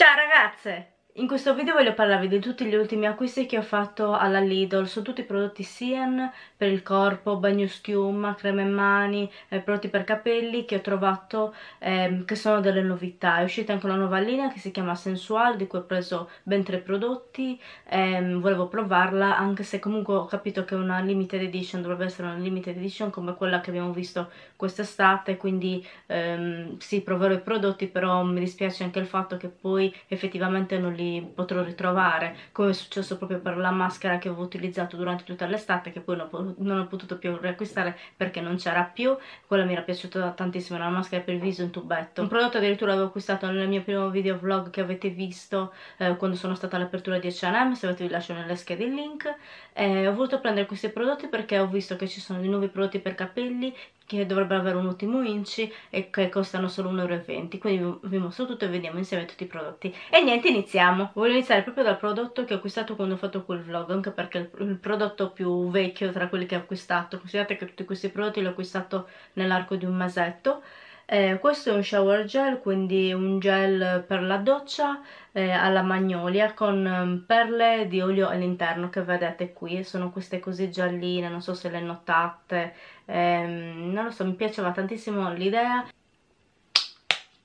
Ciao ragazze! In questo video voglio parlarvi di tutti gli ultimi acquisti che ho fatto alla Lidl, sono tutti prodotti Sien per il corpo, bagno schiuma, creme mani, eh, prodotti per capelli che ho trovato eh, che sono delle novità, è uscita anche una nuova linea che si chiama Sensual di cui ho preso ben tre prodotti, eh, volevo provarla anche se comunque ho capito che una limited edition dovrebbe essere una limited edition come quella che abbiamo visto quest'estate, quindi ehm, sì proverò i prodotti però mi dispiace anche il fatto che poi effettivamente non li potrò ritrovare, come è successo proprio per la maschera che avevo utilizzato durante tutta l'estate, che poi non ho potuto più riacquistare perché non c'era più, quella mi era piaciuta tantissimo, era una maschera per il viso in tubetto. Un prodotto addirittura l'avevo acquistato nel mio primo video vlog che avete visto eh, quando sono stata all'apertura di H&M, se avete vi lascio nelle schede il link, eh, ho voluto prendere questi prodotti perché ho visto che ci sono dei nuovi prodotti per capelli che dovrebbero avere un ottimo inci e che costano solo 1,20 euro quindi vi mostro tutto e vediamo insieme tutti i prodotti. E niente iniziamo. Voglio iniziare proprio dal prodotto che ho acquistato quando ho fatto quel vlog anche perché è il prodotto più vecchio tra quelli che ho acquistato. Considerate che tutti questi prodotti li ho acquistato nell'arco di un mesetto eh, questo è un shower gel, quindi un gel per la doccia eh, alla magnolia con um, perle di olio all'interno che vedete qui, sono queste così gialline, non so se le notate, eh, non lo so, mi piaceva tantissimo l'idea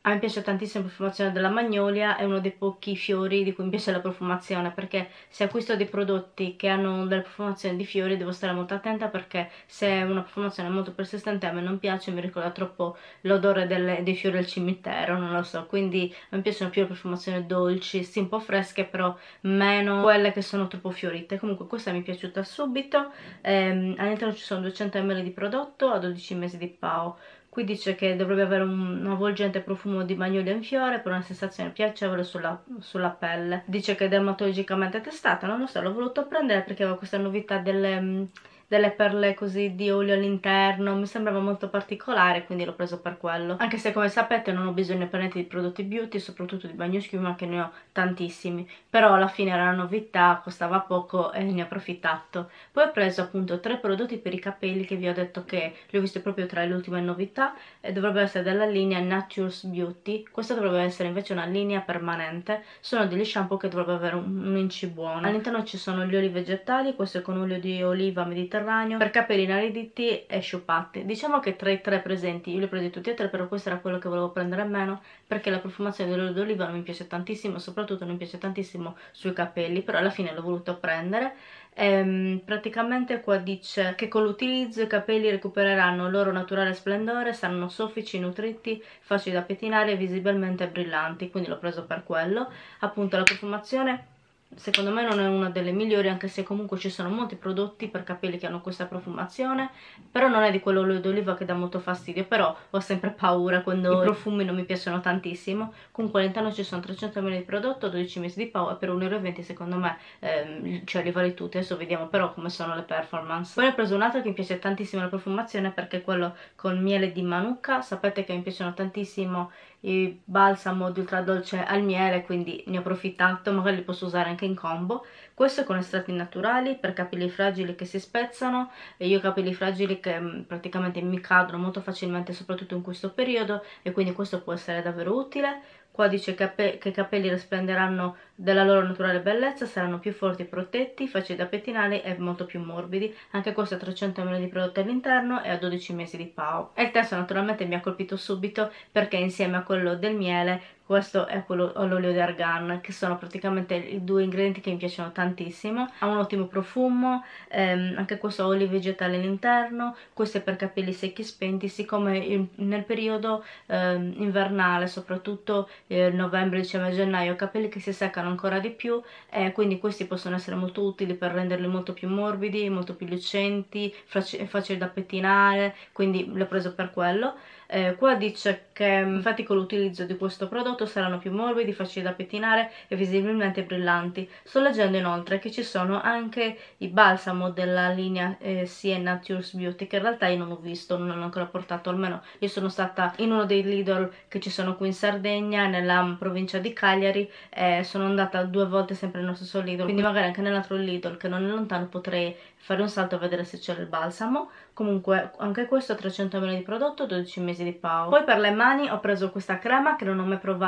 a me piace tantissimo la profumazione della magnolia, è uno dei pochi fiori di cui mi piace la profumazione perché se acquisto dei prodotti che hanno delle profumazioni di fiori devo stare molto attenta perché se è una profumazione molto persistente a me non piace, mi ricorda troppo l'odore dei fiori del cimitero, non lo so, quindi mi piacciono più le profumazioni dolci, sì un po' fresche però meno quelle che sono troppo fiorite, comunque questa mi è piaciuta subito, ehm, all'interno ci sono 200 ml di prodotto a 12 mesi di PAO, Qui dice che dovrebbe avere un avvolgente profumo di magnolia in fiore per una sensazione piacevole sulla, sulla pelle. Dice che è dermatologicamente testata, non lo so, l'ho voluto prendere perché avevo questa novità delle delle perle così di olio all'interno, mi sembrava molto particolare quindi l'ho preso per quello. Anche se come sapete non ho bisogno per niente di prodotti beauty, soprattutto di bagno schiuma che ne ho tantissimi, però alla fine era una novità, costava poco e ne ho approfittato. Poi ho preso appunto tre prodotti per i capelli che vi ho detto che li ho visti proprio tra le ultime novità e dovrebbero essere della linea Nature's Beauty, questa dovrebbe essere invece una linea permanente, sono degli shampoo che dovrebbero avere un, un inci buono. All'interno ci sono gli oli vegetali, questo è con olio di oliva mediterraneo Mediterraneo per capelli inariditi e sciupati. Diciamo che tra i tre presenti io li ho presi tutti e tre, però questo era quello che volevo prendere meno perché la profumazione dell'olio d'oliva non mi piace tantissimo, soprattutto non mi piace tantissimo sui capelli, però alla fine l'ho voluto prendere. Ehm, praticamente qua dice che con l'utilizzo i capelli recupereranno il loro naturale splendore, saranno soffici, nutriti, facili da pettinare e visibilmente brillanti, quindi l'ho preso per quello. Appunto la profumazione secondo me non è una delle migliori anche se comunque ci sono molti prodotti per capelli che hanno questa profumazione però non è di quell'olio d'oliva che dà molto fastidio però ho sempre paura quando i profumi. non mi piacciono tantissimo. Comunque all'interno ci sono 300 ml di prodotto 12 mesi di e per 1,20€ secondo me ehm, cioè li vali tutti adesso vediamo però come sono le performance. Poi ho preso un altro che mi piace tantissimo la profumazione perché è quello con miele di manuka sapete che mi piacciono tantissimo i balsamo di ultra dolce al miele quindi ne ho approfittato magari li posso usare anche in combo. Questo è con estratti naturali per capelli fragili che si spezzano e io ho capelli fragili che mm, praticamente mi cadono molto facilmente soprattutto in questo periodo e quindi questo può essere davvero utile Qua dice che i capelli risplenderanno della loro naturale bellezza, saranno più forti e protetti, facili da pettinare e molto più morbidi. Anche questo ha 300 ml di prodotto all'interno e ha 12 mesi di PAO. E il testo naturalmente mi ha colpito subito perché insieme a quello del miele questo è quello l'olio di argan che sono praticamente i due ingredienti che mi piacciono tantissimo. Ha un ottimo profumo ehm, anche questo ha oli vegetali all'interno questo è per capelli secchi spenti siccome in, nel periodo ehm, invernale soprattutto eh, novembre, dicembre gennaio capelli che si seccano ancora di più e quindi questi possono essere molto utili per renderli molto più morbidi molto più lucenti facili da pettinare quindi l'ho preso per quello. Eh, qua dice che mm, infatti con l'utilizzo di questo prodotto saranno più morbidi, facili da pettinare e visibilmente brillanti. Sto leggendo inoltre che ci sono anche i balsamo della linea eh, CN Natures Beauty che in realtà io non ho visto, non l'ho ancora portato, almeno io sono stata in uno dei Lidl che ci sono qui in Sardegna, nella provincia di Cagliari e sono andata due volte sempre nello stesso Lidl, quindi magari anche nell'altro Lidl che non è lontano potrei fare un salto a vedere se c'era il balsamo. comunque anche questo 300 ml di prodotto 12 mesi di PAO poi per le mani ho preso questa crema che non ho mai provato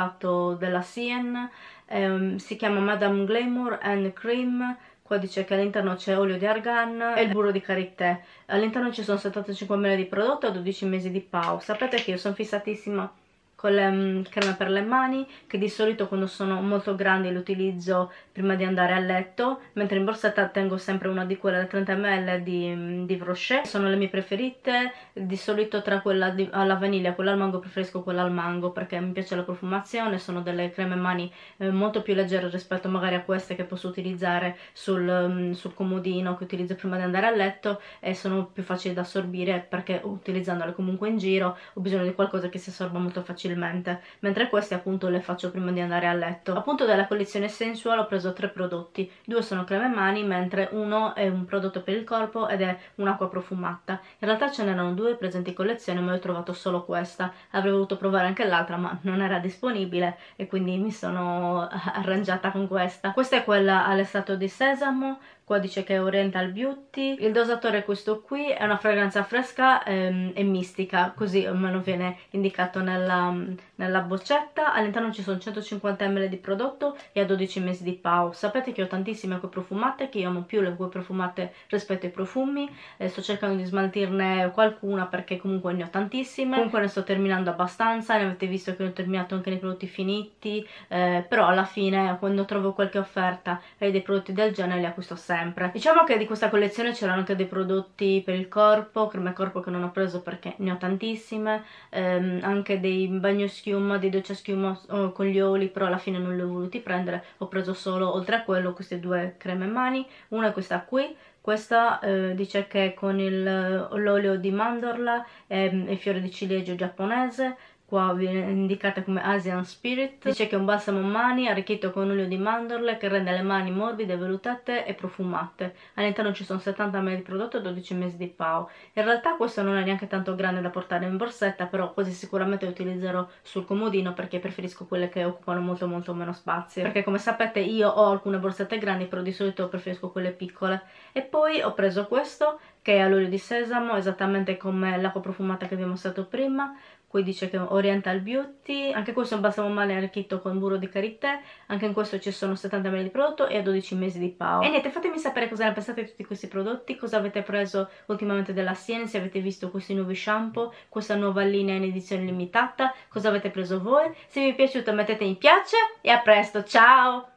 della Sien ehm, si chiama Madame Glamour and Cream qua dice che all'interno c'è olio di argan e il burro di karité. All'interno ci sono 75 ml di prodotto e 12 mesi di PAO sapete che io sono fissatissima con le um, creme per le mani che di solito quando sono molto grandi le utilizzo prima di andare a letto mentre in borsetta tengo sempre una di quelle da 30 ml di, mm, di Brochet sono le mie preferite di solito tra quella di, alla vaniglia e quella al mango preferisco quella al mango perché mi piace la profumazione sono delle creme mani eh, molto più leggere rispetto magari a queste che posso utilizzare sul, um, sul comodino che utilizzo prima di andare a letto e sono più facili da assorbire perché utilizzandole comunque in giro ho bisogno di qualcosa che si assorba molto facilmente facilmente, mentre queste appunto le faccio prima di andare a letto. Appunto dalla collezione sensual ho preso tre prodotti, due sono creme mani, mentre uno è un prodotto per il corpo ed è un'acqua profumata. In realtà ce n'erano due presenti in collezione, ma ho trovato solo questa. Avrei voluto provare anche l'altra, ma non era disponibile e quindi mi sono arrangiata con questa. Questa è quella all'estato di sesamo, qua dice che è Oriental Beauty. Il dosatore è questo qui è una fragranza fresca ehm, e mistica così almeno viene indicato nella, nella boccetta. All'interno ci sono 150 ml di prodotto e a 12 mesi di PAO sapete che ho tantissime acque profumate che io amo più le acque profumate rispetto ai profumi. Eh, sto cercando di smaltirne qualcuna perché comunque ne ho tantissime. Comunque ne sto terminando abbastanza ne avete visto che ho terminato anche nei prodotti finiti eh, però alla fine quando trovo qualche offerta e dei prodotti del genere li acquisto sempre sempre. Diciamo che di questa collezione c'erano anche dei prodotti per il corpo creme corpo che non ho preso perché ne ho tantissime ehm, anche dei bagnoschiuma dei doccia schiuma oh, con gli oli però alla fine non li ho voluti prendere ho preso solo oltre a quello queste due creme mani. Una è questa qui questa eh, dice che con l'olio di mandorla e, e fiore di ciliegio giapponese qua viene indicata come Asian Spirit. Dice che è un balsamo mani arricchito con olio di mandorle che rende le mani morbide, velutate e profumate. All'interno ci sono 70 ml di prodotto e 12 mesi di PAO in realtà questo non è neanche tanto grande da portare in borsetta però quasi sicuramente lo utilizzerò sul comodino perché preferisco quelle che occupano molto molto meno spazio. Perché come sapete io ho alcune borsette grandi però di solito preferisco quelle piccole. E poi ho preso questo che è all'olio di sesamo esattamente come l'acqua profumata che vi ho mostrato prima qui dice che Oriental Beauty. Anche questo è un balsamo male arricchito con burro di karité. Anche in questo ci sono 70 ml di prodotto e a 12 mesi di PAO. E niente fatemi sapere cosa ne pensate di tutti questi prodotti cosa avete preso ultimamente della Siena se avete visto questi nuovi shampoo questa nuova linea in edizione limitata cosa avete preso voi. Se vi è piaciuto mettete mi piace e a presto ciao